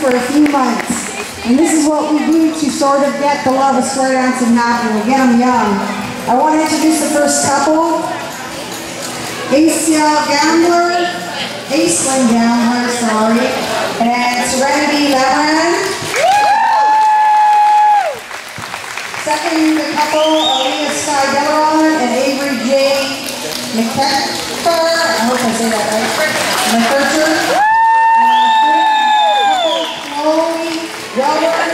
for a few months. And this is what we do to sort of get the love of square happening. We get them young. I want to introduce the first couple. ACL Gambler, Aisling Gambler, sorry, and Serenity Lebaran. Second couple, Aliyah Sky Delaron and Avery J. McKefer. I hope I say that right. McKercher. Jawohl!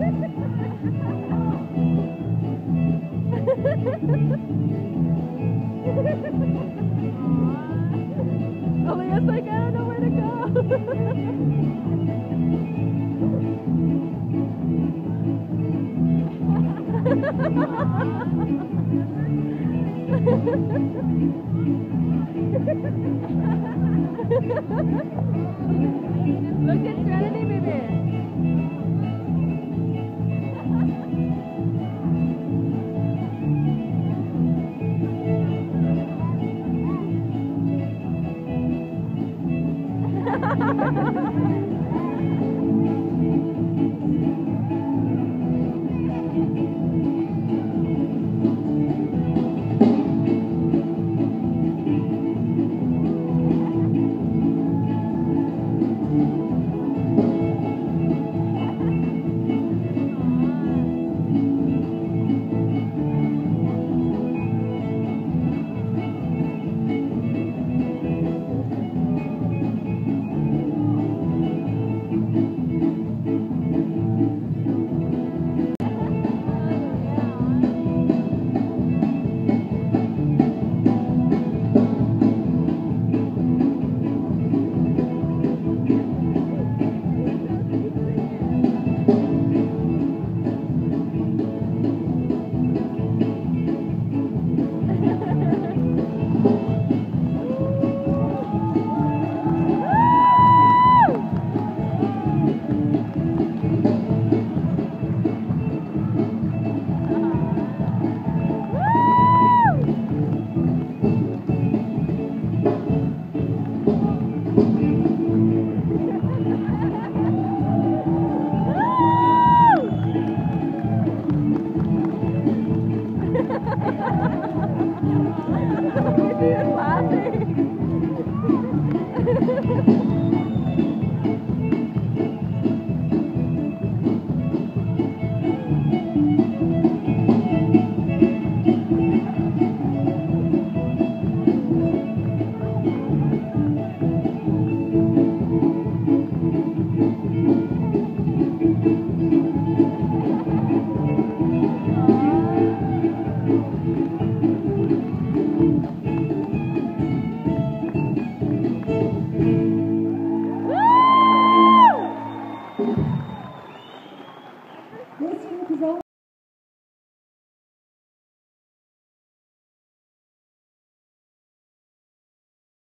Oh, Aaliyah's like, I don't know where to go. Look at Trinity, baby.